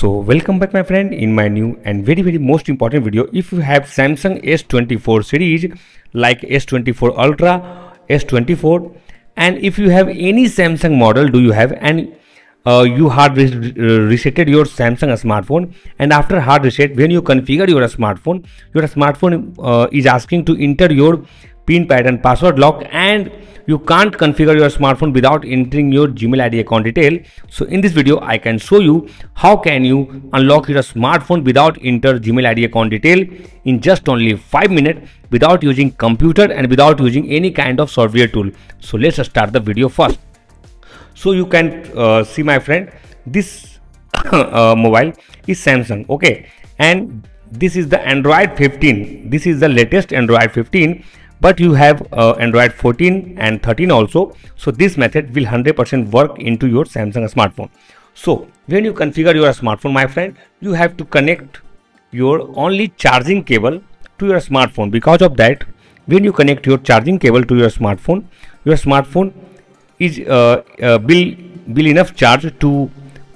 So welcome back my friend in my new and very very most important video. If you have Samsung S24 series like S24 Ultra, S24 and if you have any Samsung model do you have and uh, you hard res resetted your Samsung smartphone and after hard reset when you configure your smartphone your smartphone uh, is asking to enter your pin pattern password lock and you can't configure your smartphone without entering your gmail id account detail. So in this video i can show you how can you unlock your smartphone without enter gmail id account detail in just only 5 minutes without using computer and without using any kind of software tool. So let's start the video first. So you can uh, see my friend this uh, mobile is samsung okay? And this is the android 15 this is the latest android 15 but you have uh, android 14 and 13 also. So this method will 100% work into your samsung smartphone. So when you configure your smartphone my friend you have to connect your only charging cable to your smartphone. Because of that when you connect your charging cable to your smartphone your smartphone is uh, uh, will will enough charge to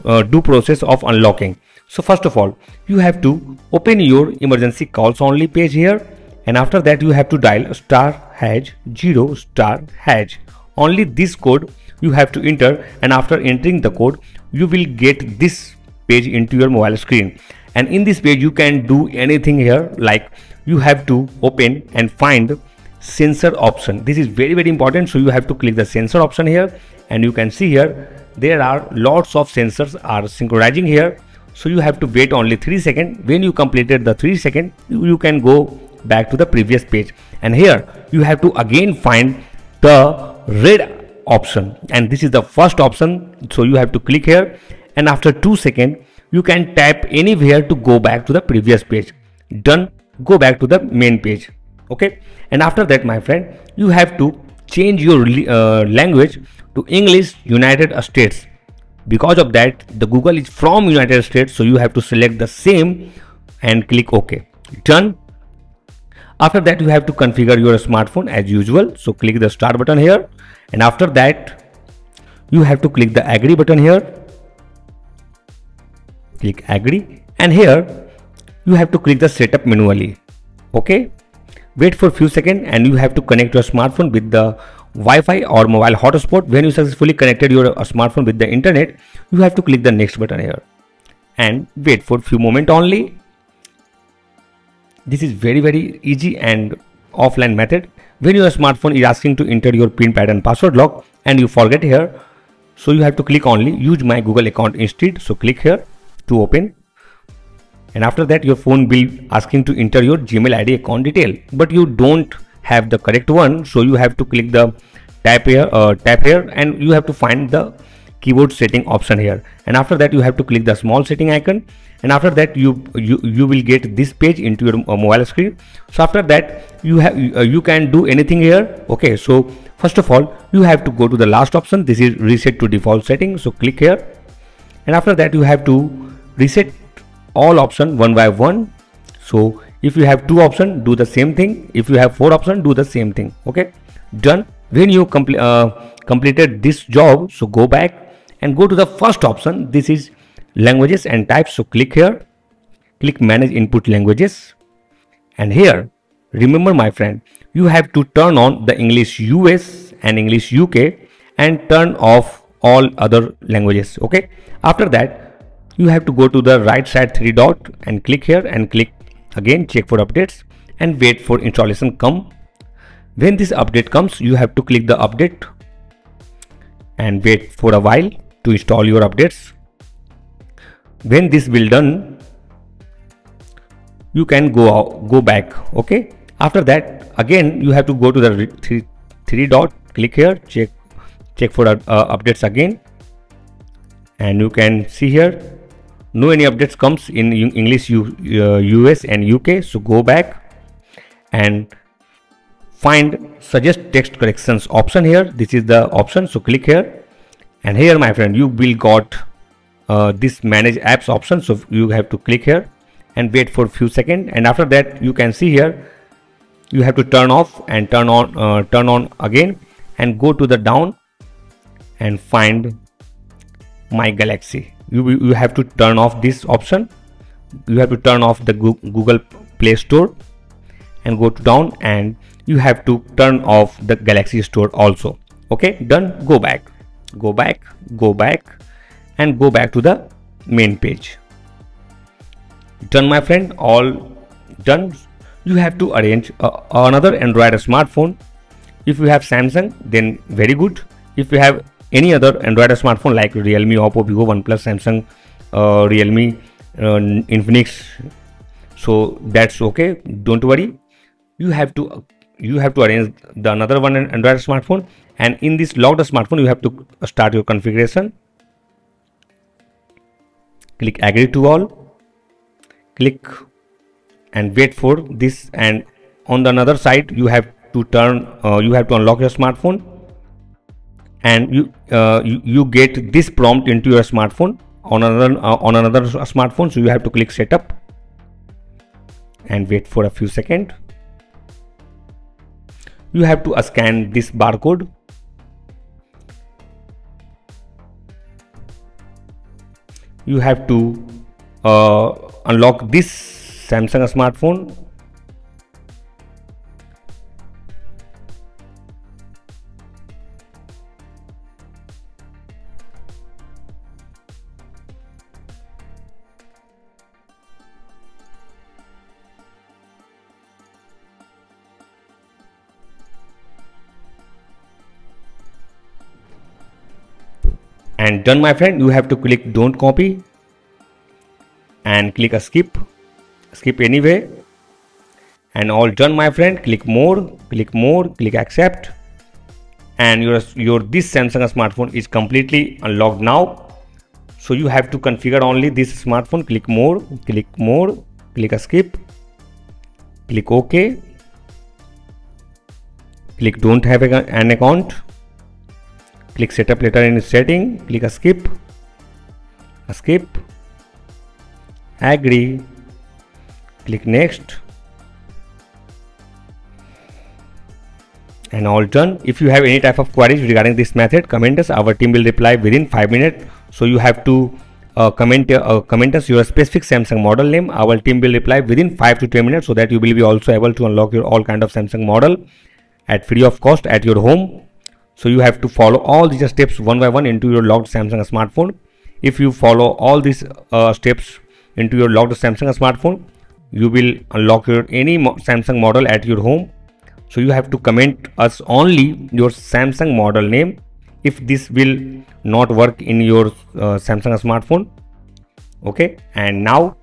uh, do process of unlocking. So first of all you have to open your emergency calls only page here and after that you have to dial star hash 0 star hash. Only this code you have to enter. And after entering the code you will get this page into your mobile screen. And in this page you can do anything here. Like you have to open and find sensor option. This is very very important. So you have to click the sensor option here. And you can see here there are lots of sensors are synchronizing here. So you have to wait only 3 seconds. When you completed the 3 second you, you can go back to the previous page. And here you have to again find the red option. And this is the first option. So you have to click here. And after 2 seconds you can tap anywhere to go back to the previous page. Done. Go back to the main page. Okay? And after that my friend you have to change your uh, language to english united states. Because of that the google is from united states. So you have to select the same and click ok done after that you have to configure your smartphone as usual. So click the start button here. And after that you have to click the agree button here. Click agree. And here you have to click the setup manually. Okay? Wait for few seconds and you have to connect your smartphone with the Wi-Fi or mobile hotspot. When you successfully connected your uh, smartphone with the internet you have to click the next button here. And wait for few moment only this is very very easy and offline method. When your smartphone is asking to enter your pin pattern password lock and you forget here, so you have to click only use my Google account instead. So click here to open and after that your phone will asking to enter your Gmail ID account detail but you don't have the correct one so you have to click the tap here uh, tap here and you have to find the keyboard setting option here. And after that you have to click the small setting icon. And after that you you, you will get this page into your uh, mobile screen. So after that you have uh, you can do anything here. Okay so first of all you have to go to the last option. This is reset to default setting. So click here. And after that you have to reset all option one by one. So if you have two option do the same thing. If you have four option do the same thing. Okay done. When you complete uh, completed this job so go back and go to the first option. This is languages and types. So click here. Click manage input languages. And here remember my friend you have to turn on the English US and English UK and turn off all other languages. Okay? After that you have to go to the right side three dot and click here and click again check for updates and wait for installation come. When this update comes you have to click the update and wait for a while to install your updates. When this will done you can go out, go back okay? After that again you have to go to the three, three dot click here check check for uh, updates again. And you can see here no any updates comes in english U, uh, us and uk so go back and find suggest text corrections option here. This is the option so click here and here my friend you will got uh, this manage apps option. So you have to click here and wait for a few seconds and after that you can see here you have to turn off and turn on uh, turn on again and go to the down and find my galaxy. You, you have to turn off this option. You have to turn off the google play store and go to down and you have to turn off the galaxy store also. Okay done go back go back go back and go back to the main page. Done my friend all done. You have to arrange uh, another android smartphone. If you have samsung then very good. If you have any other android smartphone like realme oppo vivo oneplus samsung uh, realme uh, infinix so that's okay. Don't worry. You have to you have to arrange the another one android smartphone and in this locked smartphone you have to start your configuration. Click agree to all. Click and wait for this and on the another side you have to turn uh, you have to unlock your smartphone. And you, uh, you, you get this prompt into your smartphone on another uh, on another smartphone so you have to click setup and wait for a few seconds you have to scan this barcode. You have to uh, unlock this Samsung smartphone and done my friend you have to click don't copy and click a skip. Skip anyway. And all done my friend. Click more click more click accept. And your your this samsung smartphone is completely unlocked now. So you have to configure only this smartphone. Click more click more click a skip. Click ok click don't have an account click setup later in setting click skip skip agree click next and all done. If you have any type of queries regarding this method comment us. Our team will reply within 5 minutes. So you have to uh, comment uh, comment us your specific samsung model name. Our team will reply within 5 to 10 minutes so that you will be also able to unlock your all kind of samsung model at free of cost at your home so you have to follow all these steps one by one into your locked samsung smartphone. If you follow all these uh, steps into your locked samsung smartphone you will unlock your any samsung model at your home. So you have to comment us only your samsung model name. If this will not work in your uh, samsung smartphone. Okay? And now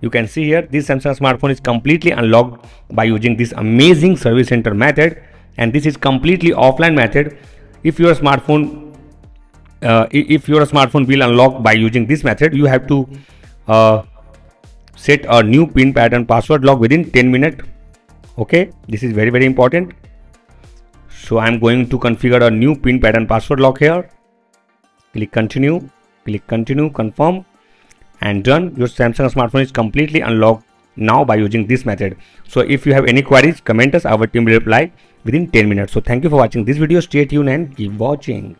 you can see here this samsung smartphone is completely unlocked by using this amazing service center method and this is completely offline method. If your smartphone uh, if your smartphone will unlock by using this method you have to uh, set a new pin pattern password lock within 10 minutes okay? This is very very important. So i'm going to configure a new pin pattern password lock here. Click continue. Click continue. Confirm. And done. Your samsung smartphone is completely unlocked now by using this method. So if you have any queries comment us. Our team will reply within 10 minutes. So thank you for watching this video. Stay tuned and keep watching